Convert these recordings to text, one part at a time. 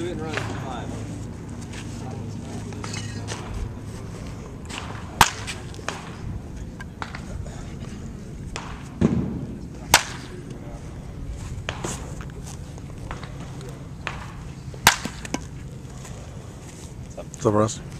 Two hit and runs for five. What's up, Russ?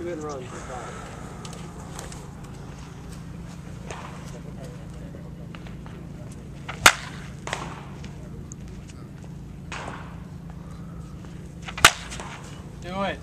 Two hit and runs. Do it.